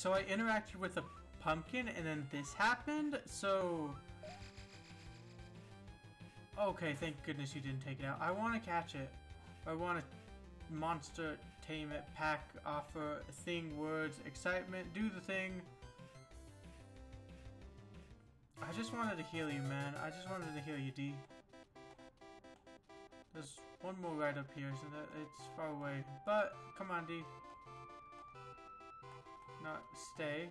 So I interacted with a pumpkin and then this happened, so... Okay, thank goodness you didn't take it out. I want to catch it. I want to monster tame it, pack, offer, thing, words, excitement, do the thing. I just wanted to heal you, man. I just wanted to heal you, D. There's one more right up here, so that it's far away. But, come on, D. Not stay.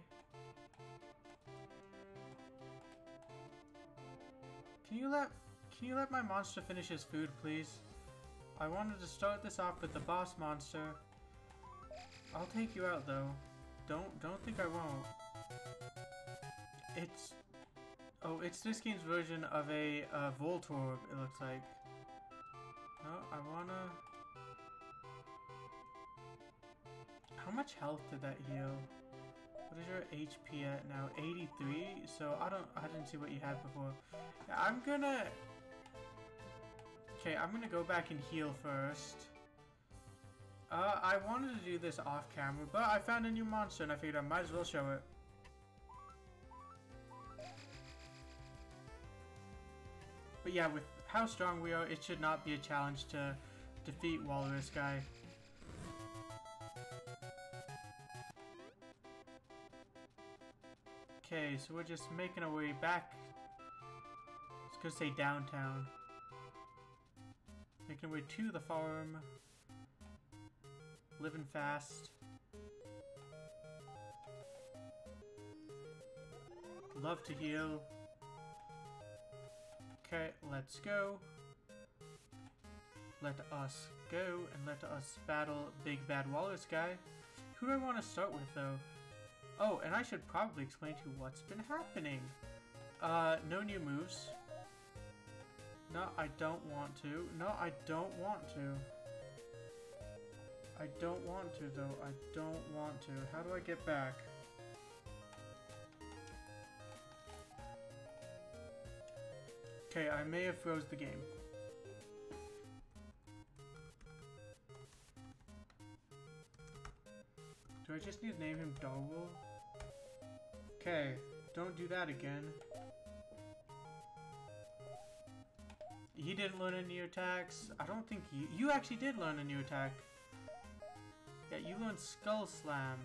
Can you let can you let my monster finish his food, please? I wanted to start this off with the boss monster. I'll take you out though. Don't don't think I won't. It's oh, it's this game's version of a uh, Voltorb. It looks like. No, I wanna. How much health did that heal? What is your HP at now? 83. So I don't. I didn't see what you had before. I'm gonna Okay, I'm gonna go back and heal first. Uh, I wanted to do this off camera, but I found a new monster and I figured I might as well show it. But yeah, with how strong we are, it should not be a challenge to defeat Walrus guy. Okay, so we're just making our way back. Was gonna say downtown. Making our way to the farm. Living fast. Love to heal. Okay, let's go. Let us go and let us battle Big Bad Walrus guy. Who do I want to start with though? Oh, and I should probably explain to you what's been happening. Uh, no new moves. No, I don't want to. No, I don't want to. I don't want to, though. I don't want to. How do I get back? Okay, I may have froze the game. Do I just need to name him Darwell? Okay, don't do that again. He didn't learn a new attacks. I don't think you... You actually did learn a new attack. Yeah, you learned Skull Slam.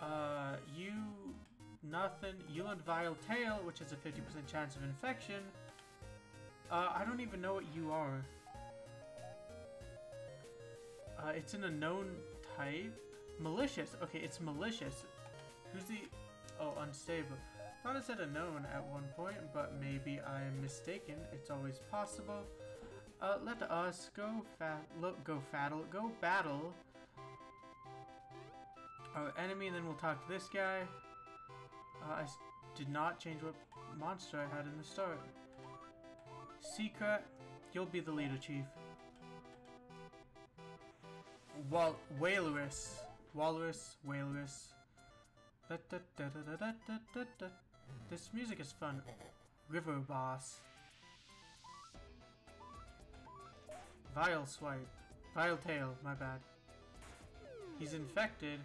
Uh, you... Nothing. You learned Vile Tail, which has a 50% chance of infection. Uh, I don't even know what you are. Uh, it's in a known type. Malicious. Okay, it's malicious. Who's the... Oh, unstable. Thought it said a known at one point, but maybe I am mistaken. It's always possible. Uh, let us go look, go faddle, go battle our enemy, and then we'll talk to this guy. Uh, I did not change what monster I had in the start. Secret, you'll be the leader, Chief. Wal Walrus, Walrus, Walrus. This music is fun. River Boss. Vile Swipe. Vile Tail, my bad. He's infected.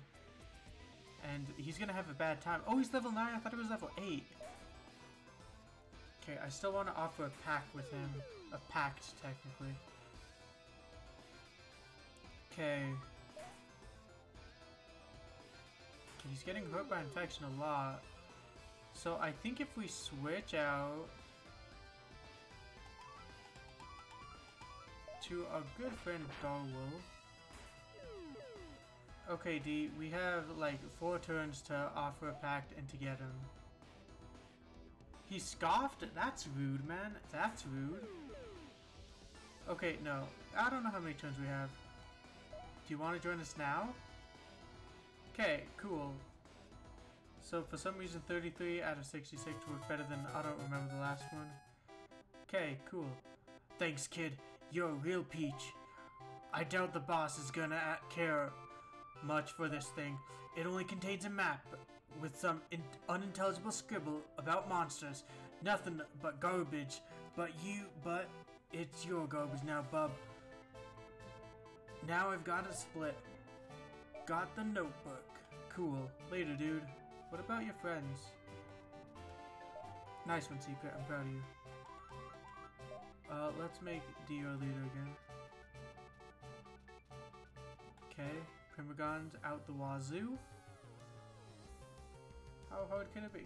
And he's gonna have a bad time. Oh, he's level 9? I thought he was level 8. Okay, I still want to offer a pack with him. A pact, technically. Okay. He's getting hurt by infection a lot. So I think if we switch out to our good friend Darwell. Okay, D, we have like four turns to offer a pact and to get him. He scoffed? That's rude, man. That's rude. Okay, no. I don't know how many turns we have. Do you want to join us now? Okay, cool. So for some reason 33 out of 66 worked better than I don't remember the last one. Okay, cool. Thanks kid, you're a real peach. I doubt the boss is gonna care much for this thing. It only contains a map with some unintelligible scribble about monsters. Nothing but garbage. But you, but it's your garbage now, bub. Now I've got a split. Got the notebook. Cool. Later, dude. What about your friends? Nice one, Secret. I'm proud of you. Uh, let's make Dio leader again. Okay, Primagon's out the wazoo. How hard can it be?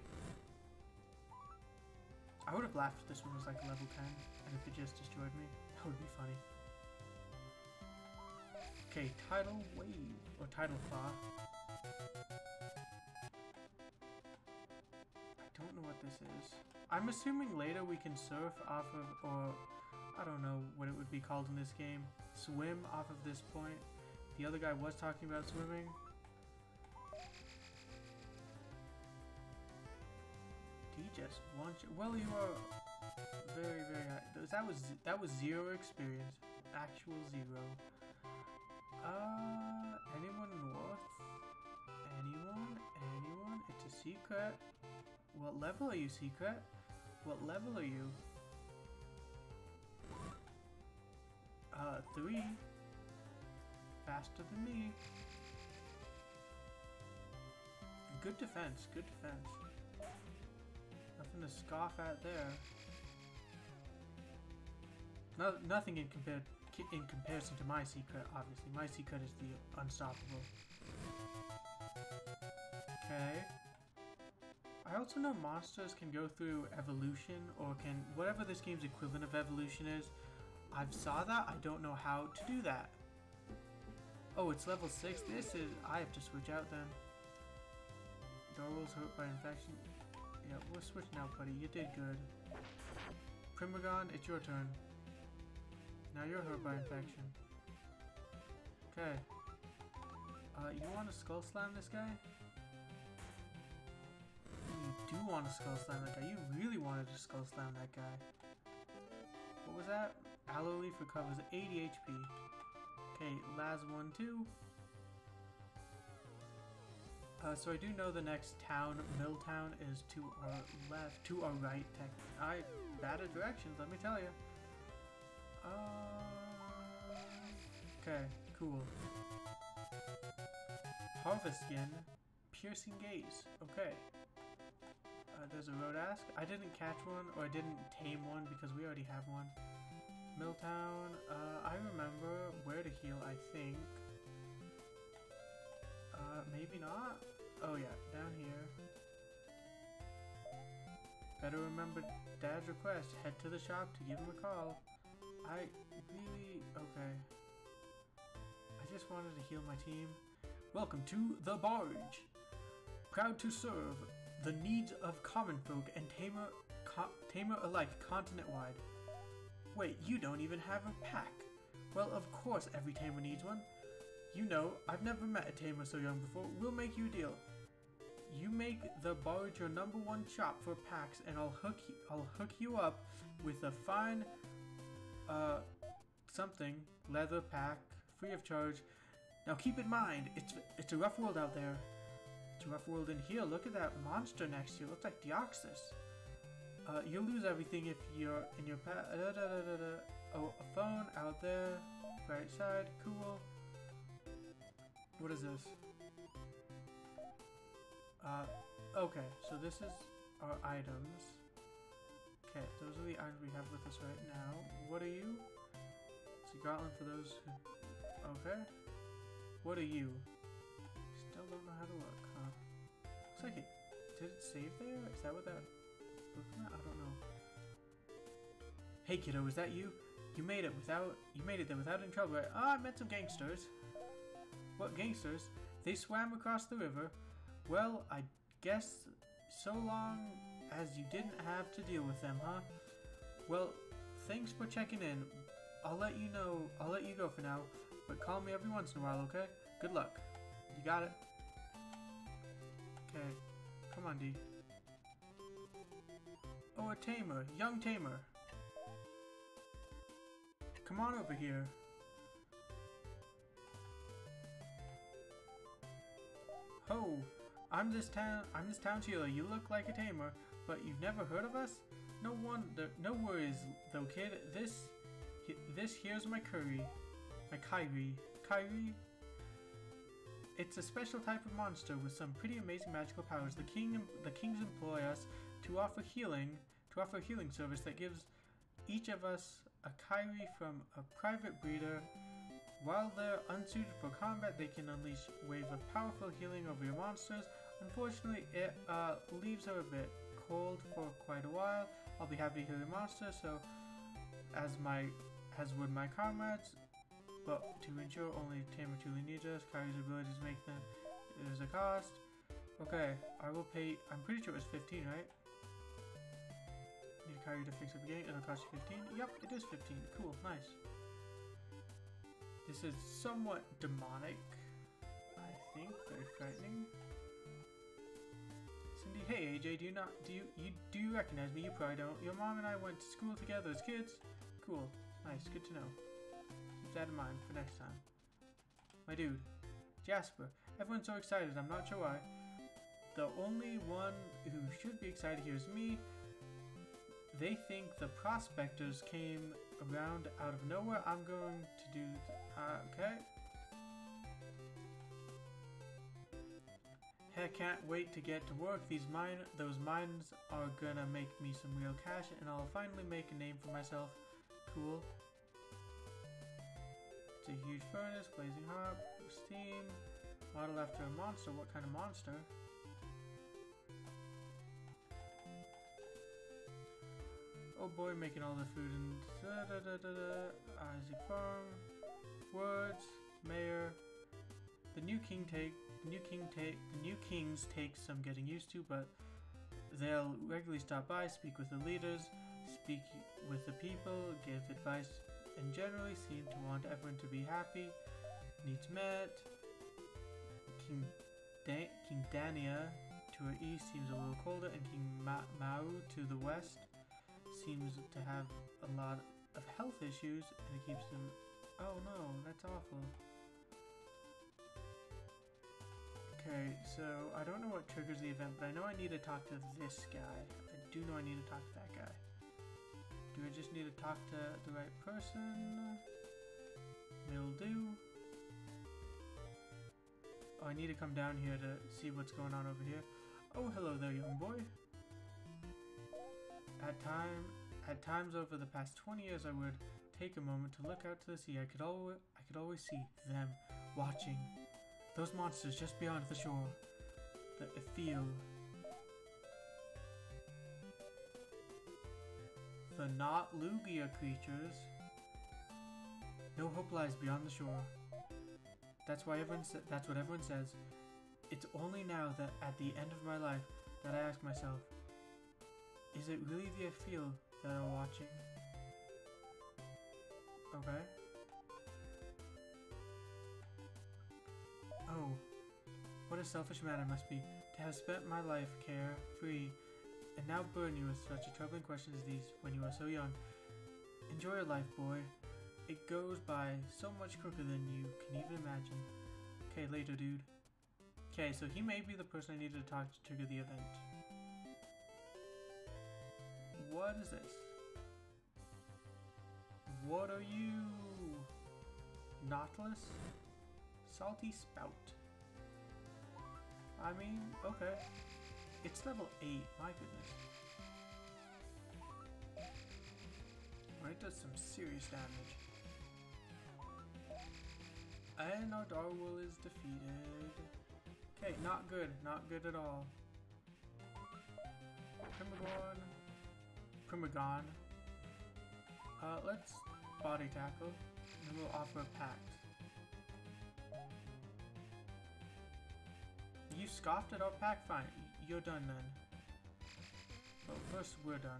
I would have laughed if this one was like level 10 and if it just destroyed me. That would be funny. Okay, Tidal Wave, or title Thaw. I don't know what this is. I'm assuming later we can surf off of, or I don't know what it would be called in this game, swim off of this point. The other guy was talking about swimming. He just wants you. Well, you are very, very high. That was that was zero experience, actual zero. Uh, secret. What level are you, secret? What level are you? Uh, three. Faster than me. Good defense, good defense. Nothing to scoff at there. No, nothing in compared in comparison to my secret, obviously. My secret is the unstoppable. Okay. I also know monsters can go through evolution, or can, whatever this game's equivalent of evolution is. I've saw that, I don't know how to do that. Oh, it's level 6? This is, I have to switch out then. Darwell's hurt by infection. Yeah, we'll switch now, buddy. You did good. Primagon, it's your turn. Now you're hurt by infection. Okay. Uh, you want to skull slam this guy? Do want to skull slam that guy. You really wanted to skull slam that guy. What was that? Aloe leaf recovers 80 HP. Okay, last one too. Uh, so I do know the next town, Milltown, is to our left, to our right. Tech I bad at directions, let me tell you. Uh, okay, cool. Harvest skin, piercing gaze. Okay. There's a Roadask. I didn't catch one, or I didn't tame one because we already have one. Milltown. Uh, I remember where to heal. I think. Uh, maybe not? Oh yeah, down here. Better remember Dad's request. Head to the shop to give him a call. I really... okay. I just wanted to heal my team. Welcome to The Barge. Proud to serve the needs of common folk and tamer, co tamer alike continent-wide. Wait, you don't even have a pack. Well, of course every tamer needs one. You know, I've never met a tamer so young before. We'll make you a deal. You make the barge your number one shop for packs, and I'll hook you, I'll hook you up with a fine, uh, something leather pack, free of charge. Now keep in mind, it's it's a rough world out there. It's a rough world in here. Look at that monster next to you. Looks like Deoxys. Uh, you'll lose everything if you're in your path. Oh, a phone out there, right side. Cool. What is this? Uh, okay, so this is our items. Okay, those are the items we have with us right now. What are you? See, Gotland for those who... Okay. What are you? Still don't know how to look? Looks like it... Did it save there? Is that what that... Looking at? I don't know. Hey kiddo, is that you? You made it without... You made it there without any trouble, right? Oh, I met some gangsters. What gangsters? They swam across the river. Well, I guess so long as you didn't have to deal with them, huh? Well, thanks for checking in. I'll let you know, I'll let you go for now, but call me every once in a while, okay? Good luck. You got it? Okay. Come on, D. Oh, a tamer. Young tamer. Come on over here. Ho! I'm this town. I'm this town healer. You look like a tamer, but you've never heard of us? No wonder. No worries, though, kid. This, this here's my curry, my Kyrie. Kyrie. It's a special type of monster with some pretty amazing magical powers. The king, the kings employ us to offer healing, to offer a healing service that gives each of us a Kairi from a private breeder. While they're unsuited for combat, they can unleash wave of powerful healing over your monsters. Unfortunately, it uh, leaves her a bit cold for quite a while. I'll be happy to heal your monster, so as my as would my comrades, but to ensure only Tamer truly needs us, Kairi's abilities make them uh, there's a cost. Okay, I will pay I'm pretty sure it was 15, right? Need Kairi to fix up the game, it'll cost you 15. Yep, it is 15. Cool, nice. This is somewhat demonic, I think, very frightening. Cindy, hey AJ, do you not do you you do you recognize me? You probably don't. Your mom and I went to school together as kids. Cool. Nice, good to know. Keep that in mind for next time. My dude, Jasper. Everyone's so excited, I'm not sure why. The only one who should be excited here is me. They think the prospectors came around out of nowhere. I'm going to do... Uh, okay. Heck, can't wait to get to work. These mine, those mines are gonna make me some real cash, and I'll finally make a name for myself. Cool. It's a huge furnace, blazing hot, steam, model after a monster. What kind of monster? Oh boy, making all the food and da da da da da. Isaac Farm, Words, Mayor. The new king take the new king take the new kings take some getting used to, but they'll regularly stop by, speak with the leaders, speak with the people, give advice, and generally seem to want everyone to be happy. Needs met. King da- King Dania to our east seems a little colder, and King Ma- Mau to the west seems to have a lot of health issues, and it keeps him. Oh no, that's awful. Okay, so I don't know what triggers the event, but I know I need to talk to this guy. I do know I need to talk to that. Do I just need to talk to the right person? Will do. Oh, I need to come down here to see what's going on over here. Oh, hello there, young boy. At time, at times over the past 20 years, I would take a moment to look out to the sea. I could always, I could always see them watching. Those monsters just beyond the shore. The Epheal. The not Lugia creatures. No hope lies beyond the shore. That's why everyone that's what everyone says. It's only now that at the end of my life that I ask myself, is it really the Epheal that I'm watching? Okay. Oh, what a selfish man I must be to have spent my life carefree and now burden you with such a troubling question as these when you are so young. Enjoy your life, boy. It goes by so much quicker than you can even imagine. Okay, later, dude. Okay, so he may be the person I needed to talk to trigger the event. What is this? What are you? Nautilus? Salty Spout. I mean, okay. It's level 8, my goodness. Well, it does some serious damage. And our Darwell is defeated. Okay, not good. Not good at all. Primagon. Primagon. Uh, let's body tackle. And we'll offer a pact. You scoffed at our pack? Fine. You're done then. But first, we're done.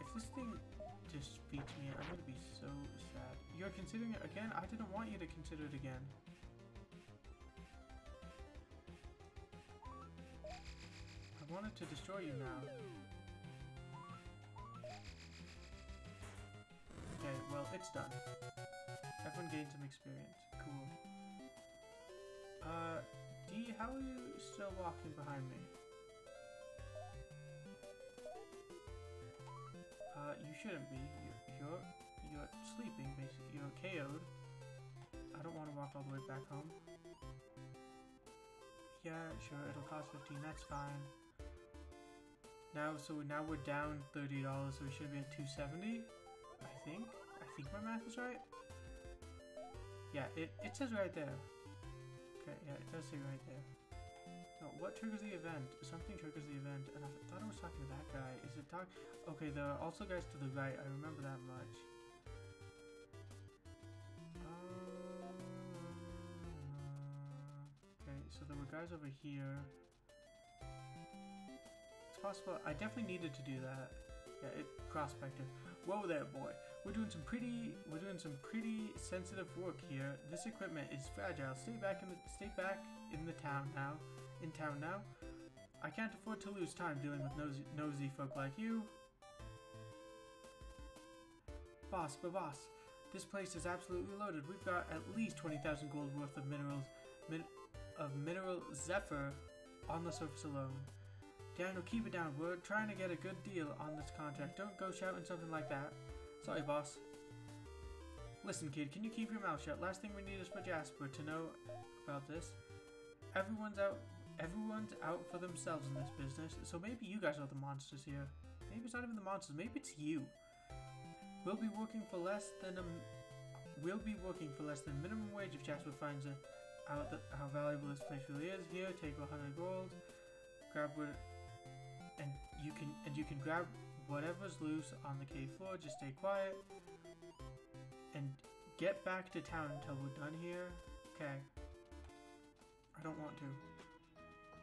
If this thing just beats me, I'm gonna be so sad. You're considering it again? I didn't want you to consider it again. I wanted to destroy you now. Okay, well, it's done. Everyone gained some experience. Cool. Uh, How are you still walking behind me? Uh, you shouldn't be. You're, you're, you're sleeping, basically. You're KO'd. I don't want to walk all the way back home. Yeah, sure, it'll cost 15, that's fine. Now, so now we're down $30, so we should be at 270 I think. I think my math is right. Yeah, it, it says right there. Okay, yeah, it does say right there. No, what triggers the event? Something triggers the event, and I thought I was talking to that guy. Is it talk? Okay, there are also guys to the right. I remember that much. Uh, okay, so there were guys over here. It's possible. I definitely needed to do that. Yeah, it prospector. Whoa there, boy. We're doing some pretty. We're doing some pretty sensitive work here. This equipment is fragile. Stay back in the. Stay back in the town now. In town now. I can't afford to lose time dealing with nosy, nosy folk like you. Boss, but boss, this place is absolutely loaded. We've got at least 20,000 gold worth of minerals, min of mineral zephyr on the surface alone. Daniel, keep it down. We're trying to get a good deal on this contract. Don't go shouting something like that. Sorry, boss. Listen, kid, can you keep your mouth shut? Last thing we need is for Jasper to know about this. Everyone's out everyone's out for themselves in this business, so maybe you guys are the monsters here. Maybe it's not even the monsters, maybe it's you. We'll be working for less than a we'll be working for less than minimum wage if Jasper finds out how valuable this place really is. Here, take 100 gold. Grab what and you can and you can grab whatever's loose on the cave floor. Just stay quiet and get back to town until we're done here. Okay. I don't want to.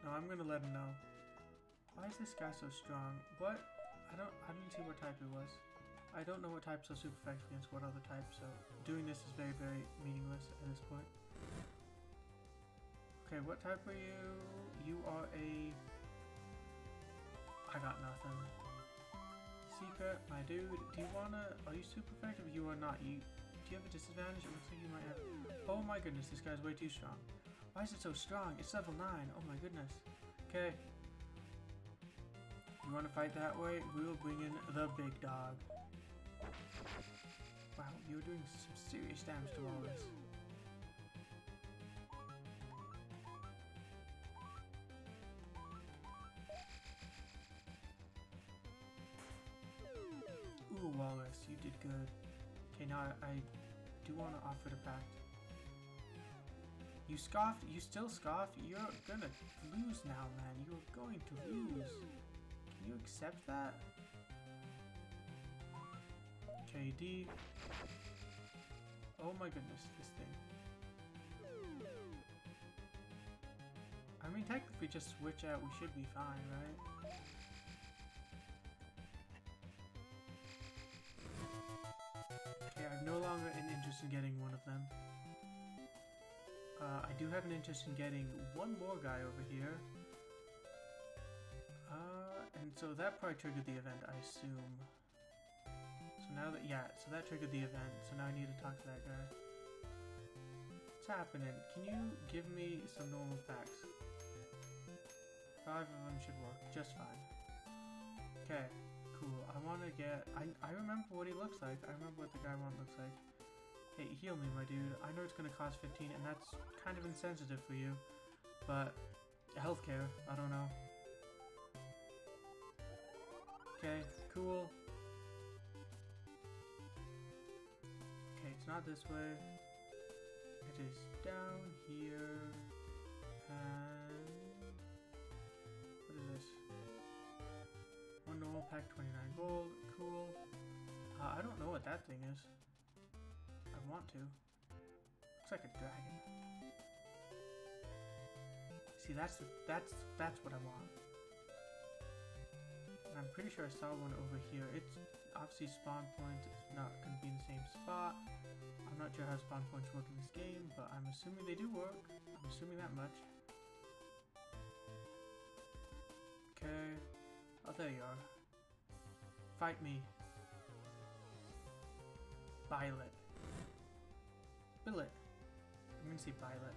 No, I'm gonna let him know. Why is this guy so strong? What? I don't. I didn't see what type it was. I don't know what types are super effective against what other types, so doing this is very, very meaningless at this point. Okay, what type are you? You are a... I got nothing. Secret, my dude, do you wanna... Are you super effective? You are not. You Do you have a disadvantage? It looks like you might have... Oh my goodness, this guy's way too strong. Why is it so strong? It's level 9. Oh my goodness. Okay. You want to fight that way? We will bring in the big dog. Wow, you're doing some serious damage to all this. Wallace, you did good. Okay, now I, I do want to offer the pact. You scoffed, you still scoff, you're gonna lose now, man. You're going to lose. Can you accept that? KD. Oh my goodness, this thing. I mean, technically just switch out, we should be fine, right? Okay, I'm no longer an interest in getting one of them. Uh, I do have an interest in getting one more guy over here. Uh, and so that probably triggered the event, I assume. So now that, yeah, so that triggered the event, so now I need to talk to that guy. What's happening? Can you give me some normal packs? Five of them should work just fine. Okay, cool. I want to get, I, I remember what he looks like. I remember what the guy one looks like. Hey, heal me, my dude. I know it's gonna cost 15, and that's kind of insensitive for you, but healthcare, I don't know. Okay, cool. Okay, it's not this way. It is down here, and Normal pack, 29 gold. Cool. Uh, I don't know what that thing is I want to. Looks like a dragon. See, that's that's that's what I want. And I'm pretty sure I saw one over here. It's obviously spawn point It's not going to be in the same spot. I'm not sure how spawn points work in this game, but I'm assuming they do work. I'm assuming that much. Okay. Oh, there you are. Fight me. Violet. Billet. I'm gonna say Violet.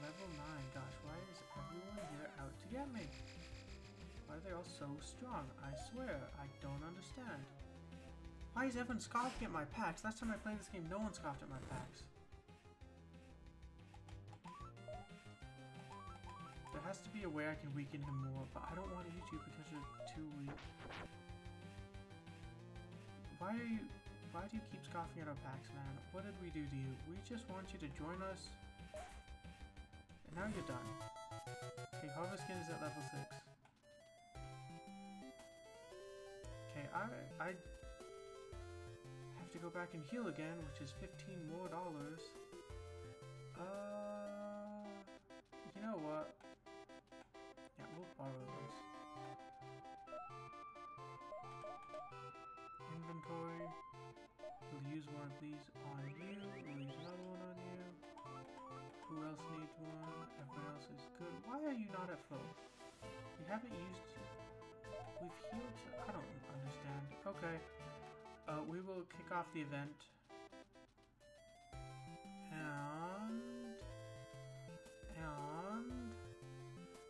Level 9. Gosh, why is everyone here out to get me? Why are they all so strong? I swear, I don't understand. Why is everyone scoffing at my packs? Last time I played this game, no one scoffed at my packs. There has to be a way I can weaken him more, but I don't want to use you because you're Why. Why do you keep scoffing at our packs, man? What did we do to you? We just want you to join us. And now you're done. Okay, Harvest Skin is at level 6. Okay, I, I have to go back and heal again, which is 15 more dollars. Uh, you know what? Yeah, we'll borrow use one of these on you. Use another one on you. Who else needs one? Everyone else is good. Why are you not at full? We haven't used... We've healed... I don't understand. Okay. Uh, we will kick off the event. And... And...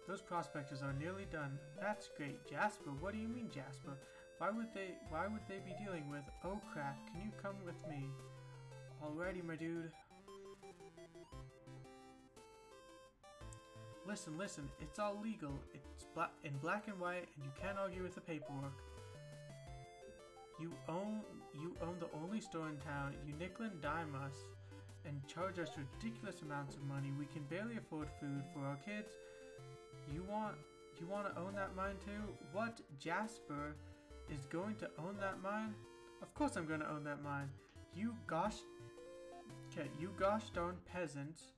Those prospectors are nearly done. That's great. Jasper, what do you mean, Jasper? Why would they why would they be dealing with oh crap, can you come with me? Alrighty my dude. Listen, listen, it's all legal. It's bla in black and white and you can't argue with the paperwork. You own you own the only store in town. You nickel and dime us and charge us ridiculous amounts of money. We can barely afford food for our kids. You want you want to own that mine too? What Jasper is going to own that mine? Of course I'm going to own that mine. You gosh Okay, you gosh darn peasants.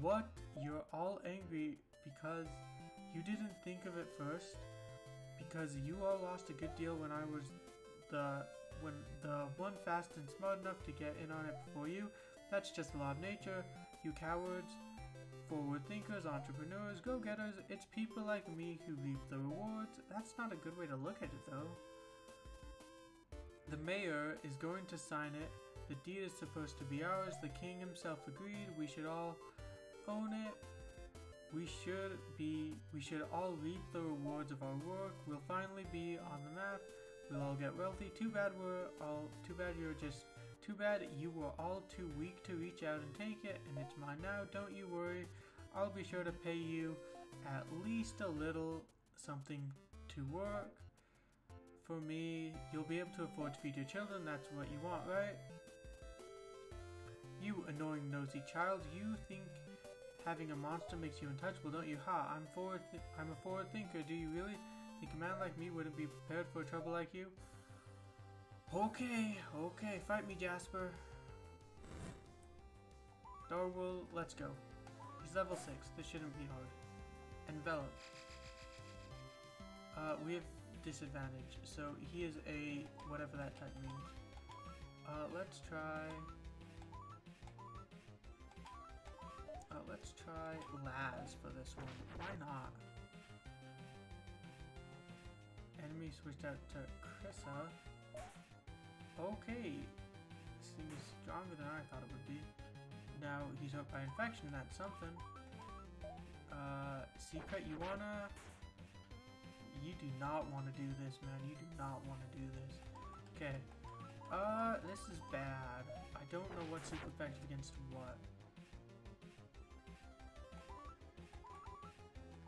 What? You're all angry because you didn't think of it first? Because you all lost a good deal when I was the when the one fast and smart enough to get in on it before you. That's just the law of nature. You cowards, forward thinkers, entrepreneurs, go-getters, it's people like me who reap the rewards. That's not a good way to look at it though. The mayor is going to sign it. The deed is supposed to be ours. The king himself agreed. We should all own it. We should be we should all reap the rewards of our work. We'll finally be on the map. We'll all get wealthy. Too bad we're all too bad you're just too bad you were all too weak to reach out and take it, and it's mine now. Don't you worry. I'll be sure to pay you at least a little something to work. For me, you'll be able to afford to feed your children. That's what you want, right? You annoying nosy child, you think having a monster makes you untouchable, don't you? Ha, I'm forward I'm a forward thinker. Do you really think a man like me wouldn't be prepared for trouble like you? Okay, okay, fight me, Jasper. Darwell, let's go. He's level 6, this shouldn't be hard. Envelop. Uh, we have disadvantage, so he is a whatever that type means. Uh, let's try... Uh, let's try Laz for this one. Why not? Enemy switched out to Krissa. Okay. Seems stronger than I thought it would be. Now he's hurt by infection, that's something. Uh, Secret, you wanna... You do not want to do this, man. You do not want to do this. Okay. Uh, this is bad. I don't know what's super effective against what.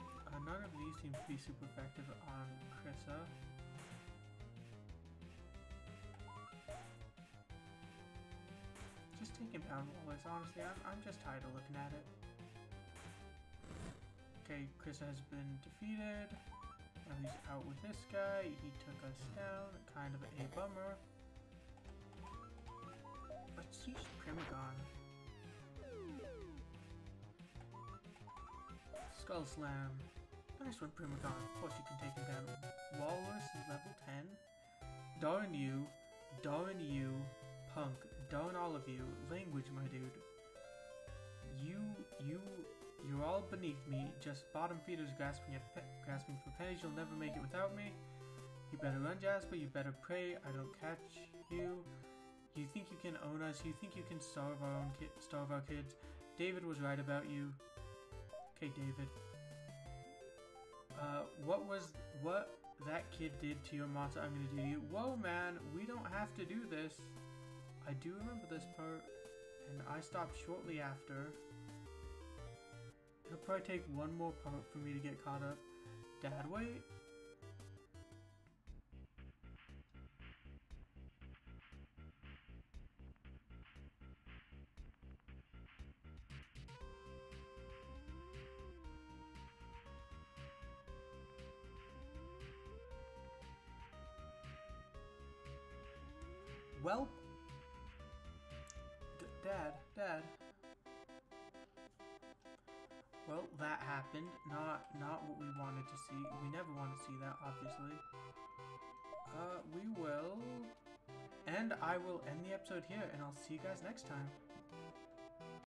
Uh, none of these seem to be super effective on Krissa. Just him down, Wallace. Honestly, I'm, I'm just tired of looking at it. Okay, Krissa has been defeated. Now he's out with this guy. He took us down. Kind of a bummer. Let's use Primagon. Skull Slam. Nice one, Primagon. Of course you can take him down. Walrus is level 10. Darn you. Darn you. Punk. Darn all of you. Language, my dude. You, you, you're all beneath me. Just bottom feeders grasping at grasping for pennies. You'll never make it without me. You better run, Jasper. You better pray I don't catch you. You think you can own us? You think you can starve our own ki starve our kids? David was right about you. Okay, David. Uh, what was what that kid did to your monster, I'm gonna do to you. Whoa, man, we don't have to do this. I do remember this part, and I stopped shortly after. It'll probably take one more part for me to get caught up. Dad, wait. I will end the episode here, and I'll see you guys next time.